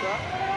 则。